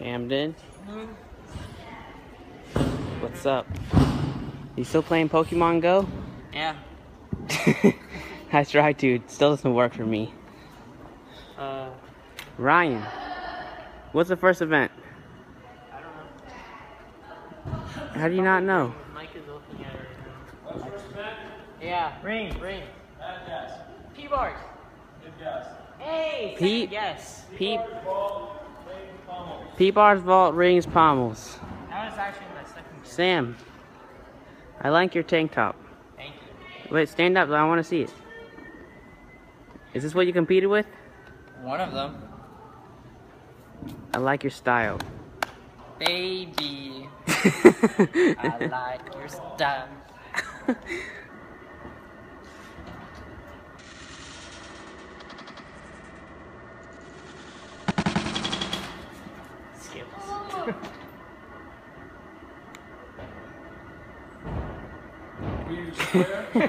Camden. What's up? You still playing Pokemon Go? Yeah. I tried to. It still doesn't work for me. Uh, Ryan, what's the first event? I don't know. How do you not know? Mike is looking at it right now. Yeah. Ring. Ring. Bad guess. P bars. Good guess. Hey. P- second Yes. P Ball, ring, pommel. P bars, vault, rings, pommels. That was actually my second. Sam, I like your tank top. Thank you. Wait, stand up. I want to see it. Is this what you competed with? One of them. I like your style. Baby. I like your style. Skips. We use square, straight, like the other day. Just a- But, You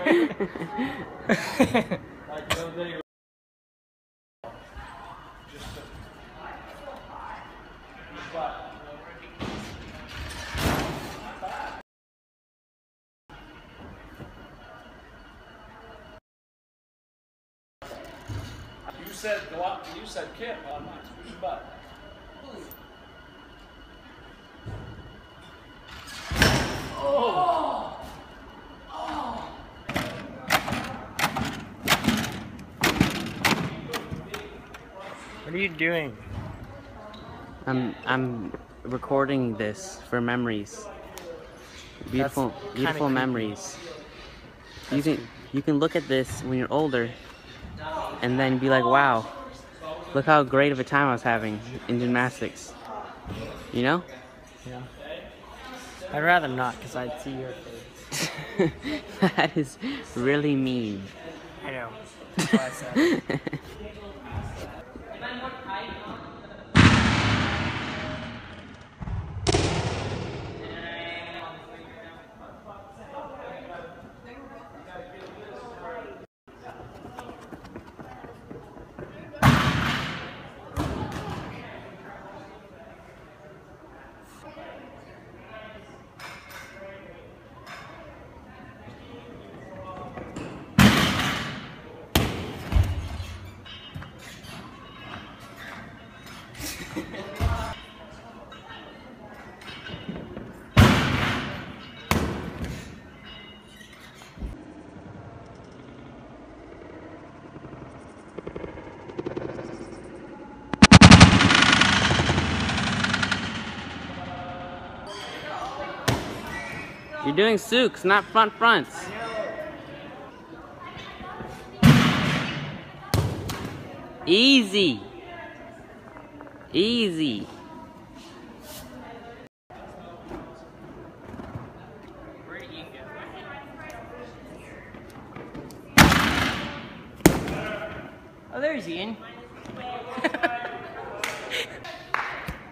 said go out, you said Kip on push your butt. What are you doing? I'm I'm recording this for memories. Beautiful, beautiful creepy. memories. You can you can look at this when you're older, and then be like, "Wow, look how great of a time I was having in gymnastics." You know? Yeah. I'd rather not, because I'd see your face. that is really mean. I know. You're doing sukes, not front fronts. Easy. Easy. Oh, Where did you go? Oh, there's Ian.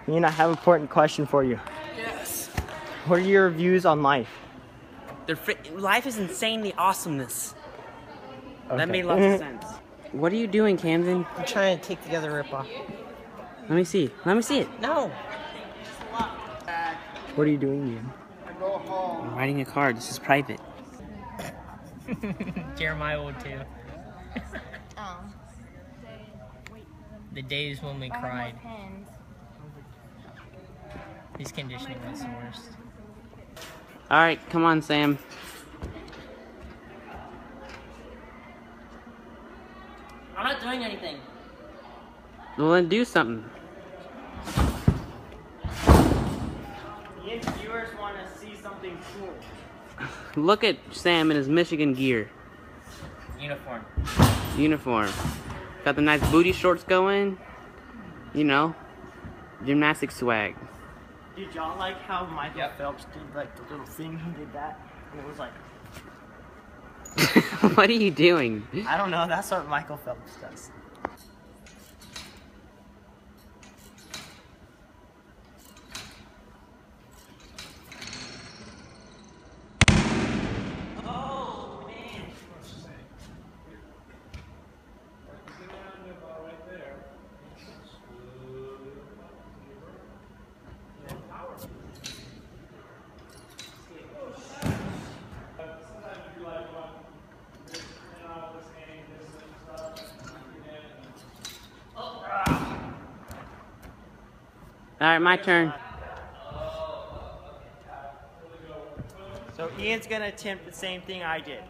Ian, I have an important question for you. Yes. What are your views on life? Their life is insanely awesomeness. That Okay. made lots of sense. What are you doing, Camden? I'm trying to take the other rip off. Let me see. Let me see it. No. What are you doing, Ian? I'm writing a card. This is private. Jeremiah would too. Oh. The days when we I have more cried. pens. His conditioning was the worst. All right, come on, Sam. I'm not doing anything. Well, then do something. Ian, viewers want to see something cool. Look at Sam in his Michigan gear, Uniform. uniform. Got the nice booty shorts going. You know, gymnastic swag. Did y'all like how Michael Yep. Phelps did like the little thing he did that? And it was like, what are you doing? I don't know, that's what Michael Phelps does. Alright, my turn. So Ian's gonna attempt the same thing I did.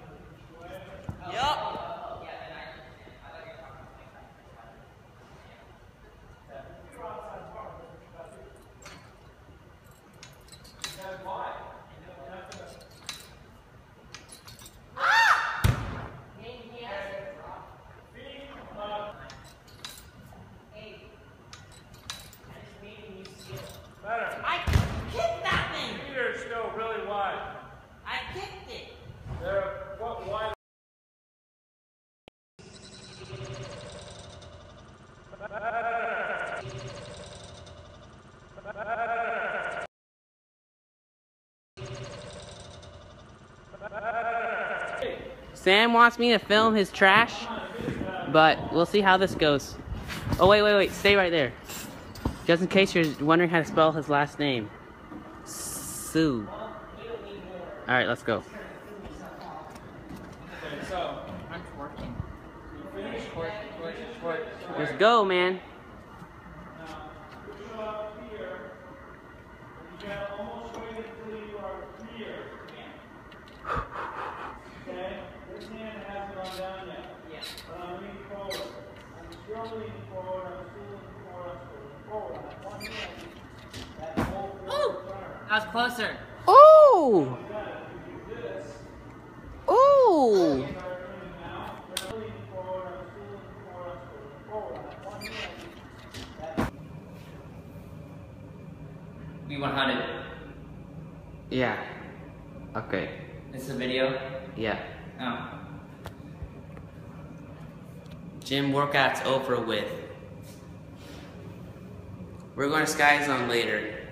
Better. I kicked that thing. Peter's still really wide. I kicked it. They're what wide? Sam wants me to film his trash, but we'll see how this goes. Oh, wait, wait, wait. Stay right there. Just in case you're wondering how to spell his last name. Sue. Alright, let's go. Let's go, man. Push up here. You gotta almost wait until you are here. Okay? This hand hasn't gone down yet. Yeah. But I'm leaning forward. I'm still leaning forward. I'm still leaning forward. I'm still leaning forward. I have one hand. That whole forward turn. That was closer. Ooh! Ooh! We 100. Yeah. Okay. This is a video. Yeah. Oh. Gym workout's over with. We're going to Sky Zone later.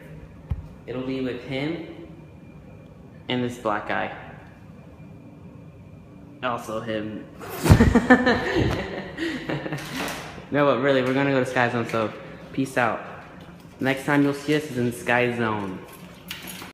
It'll be with him and this black guy. Also him. no, but really, we're gonna go to Sky Zone, so peace out. Next time you'll see us is in Sky Zone.